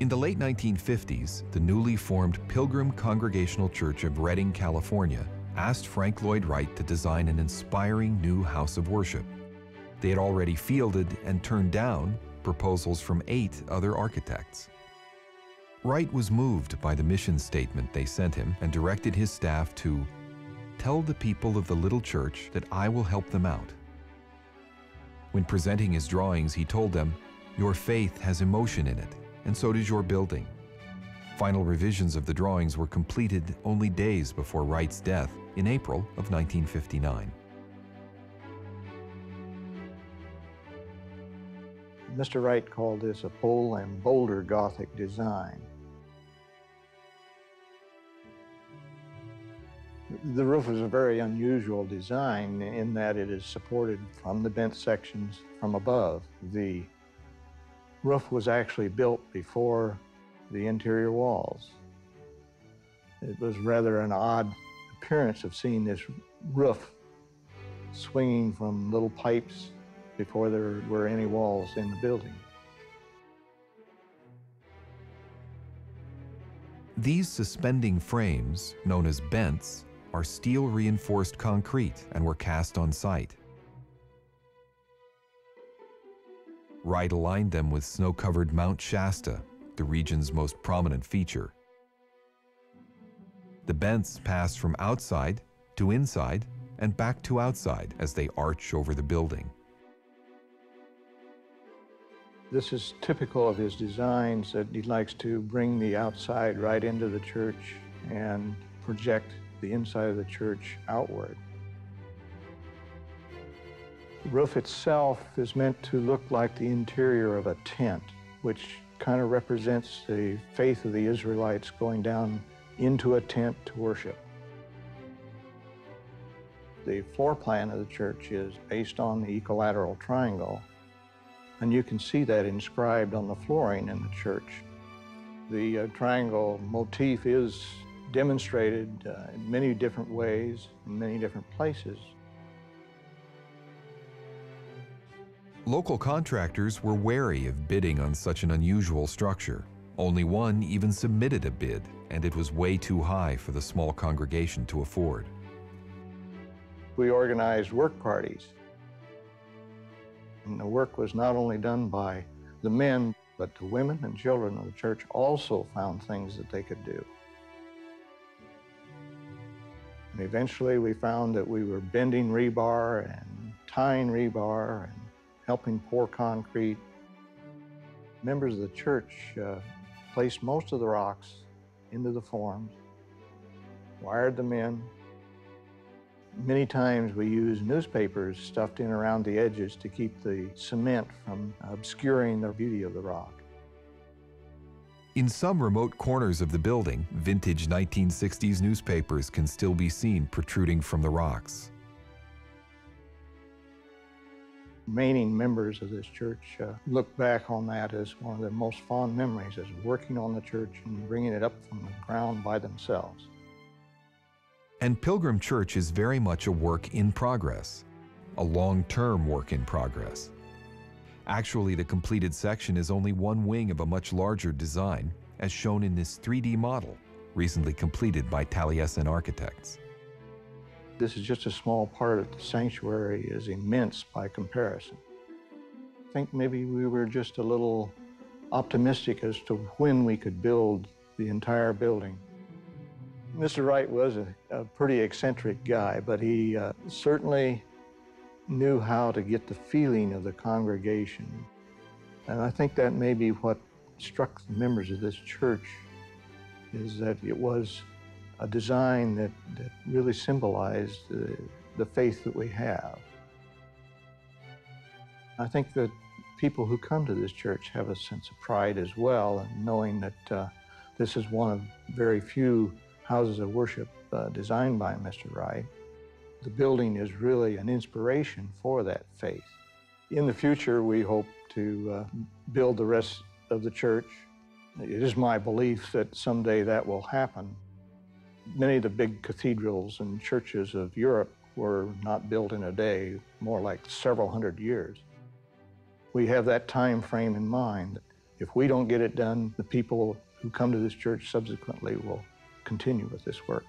In the late 1950s, the newly formed Pilgrim Congregational Church of Redding, California, asked Frank Lloyd Wright to design an inspiring new house of worship. They had already fielded and turned down proposals from eight other architects. Wright was moved by the mission statement they sent him and directed his staff to tell the people of the little church that I will help them out. When presenting his drawings, he told them, Your faith has emotion in it, and so does your building. Final revisions of the drawings were completed only days before Wright's death in April of 1959. Mr. Wright called this a bold and bolder Gothic design. The roof is a very unusual design in that it is supported from the bent sections from above. The roof was actually built before the interior walls. It was rather an odd appearance of seeing this roof swinging from little pipes before there were any walls in the building. These suspending frames, known as bents, are steel reinforced concrete and were cast on site. Wright aligned them with snow covered Mount Shasta, the region's most prominent feature. The bents pass from outside to inside and back to outside as they arch over the building. This is typical of his designs that he likes to bring the outside right into the church and project the inside of the church outward. The roof itself is meant to look like the interior of a tent, which kind of represents the faith of the Israelites going down into a tent to worship. The floor plan of the church is based on the equilateral triangle, and you can see that inscribed on the flooring in the church. The uh, triangle motif is demonstrated uh, in many different ways, in many different places. Local contractors were wary of bidding on such an unusual structure. Only one even submitted a bid, and it was way too high for the small congregation to afford. We organized work parties. And the work was not only done by the men, but the women and children of the church also found things that they could do. And eventually we found that we were bending rebar and tying rebar and helping pour concrete. Members of the church uh, placed most of the rocks into the forms, wired them in. Many times we use newspapers stuffed in around the edges to keep the cement from obscuring the beauty of the rock. In some remote corners of the building, vintage 1960s newspapers can still be seen protruding from the rocks. Remaining members of this church uh, look back on that as one of their most fond memories, as working on the church and bringing it up from the ground by themselves. And Pilgrim Church is very much a work in progress, a long term work in progress. Actually, the completed section is only one wing of a much larger design, as shown in this 3D model, recently completed by Taliesin Architects. This is just a small part of the sanctuary is immense by comparison. I think maybe we were just a little optimistic as to when we could build the entire building. Mr. Wright was a, a pretty eccentric guy, but he uh, certainly knew how to get the feeling of the congregation. And I think that may be what struck the members of this church is that it was a design that, that really symbolized the, the faith that we have. I think that people who come to this church have a sense of pride as well, knowing that uh, this is one of very few houses of worship uh, designed by Mr. Wright the building is really an inspiration for that faith. In the future, we hope to uh, build the rest of the church. It is my belief that someday that will happen. Many of the big cathedrals and churches of Europe were not built in a day, more like several hundred years. We have that time frame in mind. If we don't get it done, the people who come to this church subsequently will continue with this work.